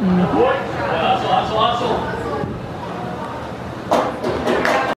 Mm-hmm.